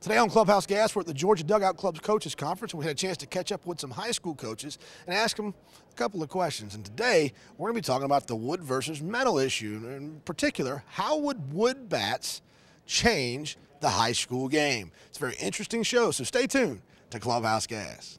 Today on Clubhouse Gas, we're at the Georgia Dugout Club's Coaches Conference, we had a chance to catch up with some high school coaches and ask them a couple of questions. And today, we're going to be talking about the wood versus metal issue. In particular, how would wood bats change the high school game? It's a very interesting show, so stay tuned to Clubhouse Gas.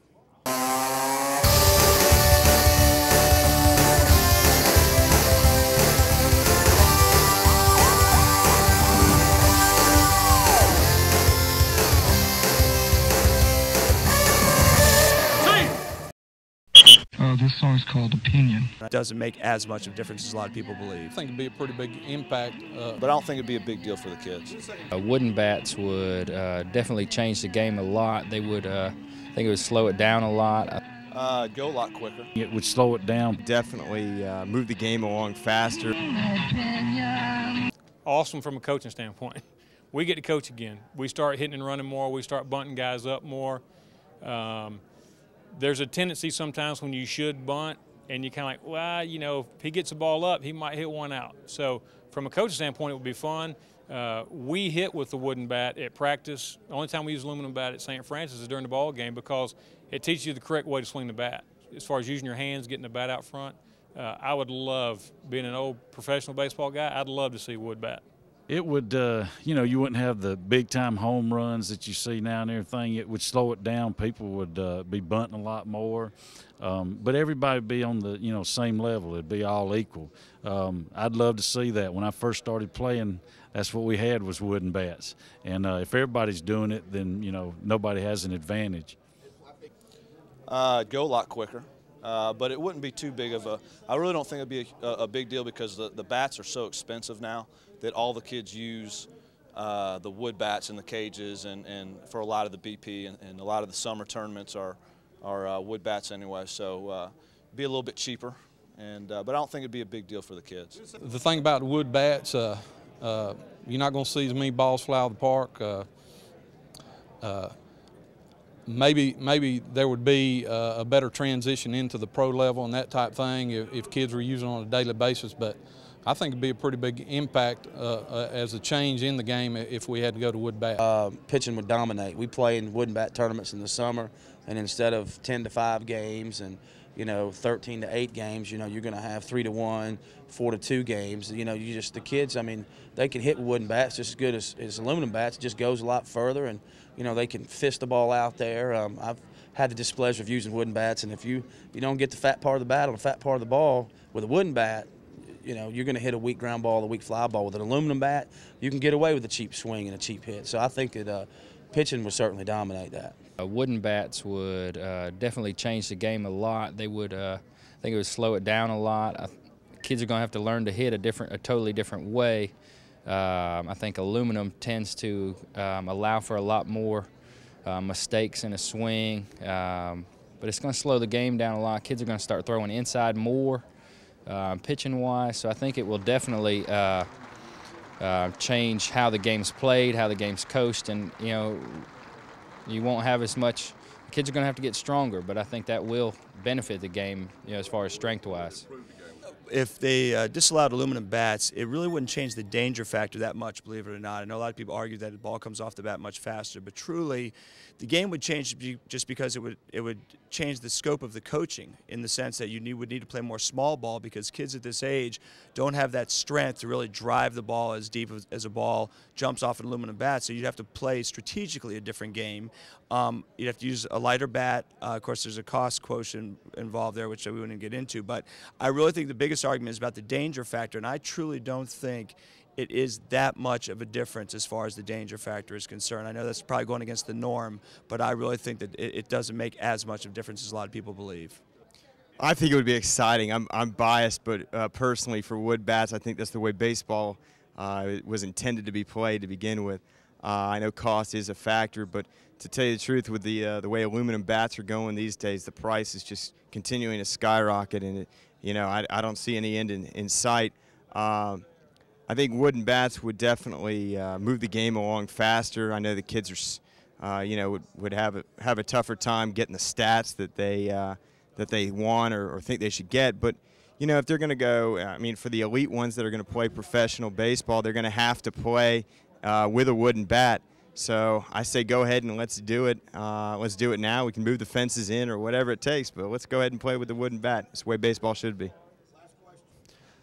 Uh, this song is called Opinion. It doesn't make as much of a difference as a lot of people believe. I think it'd be a pretty big impact. Uh, But I don't think it'd be a big deal for the kids. Uh, wooden bats would uh, definitely change the game a lot. They would, uh, I think it would slow it down a lot. Uh, go a lot quicker. It would slow it down. definitely uh, move the game along faster. awesome from a coaching standpoint. We get to coach again. We start hitting and running more. We start bunting guys up more. Um, there's a tendency sometimes when you should bunt and you kind of like, well, you know, if he gets the ball up, he might hit one out. So from a coaching standpoint, it would be fun. Uh, we hit with the wooden bat at practice. The only time we use aluminum bat at St. Francis is during the ball game because it teaches you the correct way to swing the bat. As far as using your hands, getting the bat out front, uh, I would love being an old professional baseball guy. I'd love to see wood bat. It would, uh, you know, you wouldn't have the big time home runs that you see now and everything. It would slow it down. People would uh, be bunting a lot more, um, but everybody would be on the, you know, same level. It'd be all equal. Um, I'd love to see that. When I first started playing, that's what we had was wooden bats. And uh, if everybody's doing it, then you know nobody has an advantage. Uh, go a lot quicker. Uh, but it wouldn't be too big of a. I really don't think it'd be a, a big deal because the, the bats are so expensive now that all the kids use uh, the wood bats in the cages, and, and for a lot of the BP and, and a lot of the summer tournaments are are uh, wood bats anyway. So uh, be a little bit cheaper, and uh, but I don't think it'd be a big deal for the kids. the thing about wood bats, uh, uh, you're not going to see as many balls fly out of the park. Maybe maybe there would be uh, a better transition into the pro level and that type thing if, if kids were using it on a daily basis. But I think it'd be a pretty big impact uh, uh, as a change in the game if we had to go to wood bat. uh, pitching would dominate. We play in wooden bat tournaments in the summer, and instead of 10 to 5 games and you know 13 to 8 games, you know you're going to have 3 to 1, 4 to 2 games. You know, you just the kids. I mean, they can hit wooden bats just as good as, as aluminum bats. It just goes a lot further, and you know they can fist the ball out there. Um, I've had the displeasure of using wooden bats, and if you you don't get the fat part of the bat on the fat part of the ball with a wooden bat, you know, you're going to hit a weak ground ball, a weak fly ball. With an aluminum bat, you can get away with a cheap swing and a cheap hit. So I think that uh, pitching would certainly dominate that. Uh, wooden bats would uh, definitely change the game a lot. They would, uh, I think it would slow it down a lot. I, kids are going to have to learn to hit a different, a totally different way. Um, I think aluminum tends to um, allow for a lot more uh, mistakes in a swing, um, but it's going to slow the game down a lot. Kids are going to start throwing inside more, um, pitching wise. So I think it will definitely uh, uh, change how the game's played, how the game's coached, and you know you won't have as much. Kids are going to have to get stronger, but I think that will benefit the game, you know, as far as strength wise. If they uh, disallowed aluminum bats, it really wouldn't change the danger factor that much, believe it or not. I know a lot of people argue that the ball comes off the bat much faster, but truly, the game would change just because it would it would change the scope of the coaching in the sense that you need, would need to play more small ball because kids at this age don't have that strength to really drive the ball as deep as, as a ball jumps off an aluminum bat. So you'd have to play strategically a different game. Um, you'd have to use a lighter bat. Uh, of course, there's a cost quotient involved there, which we wouldn't get into. But I really think the biggest argument is about the danger factor, and I truly don't think it is that much of a difference as far as the danger factor is concerned. I know that's probably going against the norm, but I really think that it, it doesn't make as much of a difference as a lot of people believe. I think it would be exciting. I'm, I'm biased, but uh, personally for wood bats, I think that's the way baseball uh, was intended to be played to begin with. Uh, I know cost is a factor, but to tell you the truth, with the uh, the way aluminum bats are going these days, the price is just continuing to skyrocket, and it, you know I, I don't see any end in, in sight. Um, I think wooden bats would definitely uh, move the game along faster. I know the kids are, uh, you know, would, would have a, have a tougher time getting the stats that they uh, that they want or, or think they should get. But you know, if they're going to go, I mean, for the elite ones that are going to play professional baseball, they're going to have to play uh, with a wooden bat So I say go ahead and let's do it. Uh, let's do it now. We can move the fences in or whatever it takes, but let's go ahead and play with the wooden bat. It's the way baseball should be.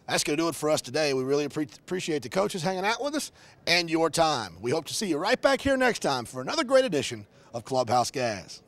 That's going to do it for us today. We really appre- appreciate the coaches hanging out with us and your time. We hope to see you right back here next time for another great edition of Clubhouse Gas.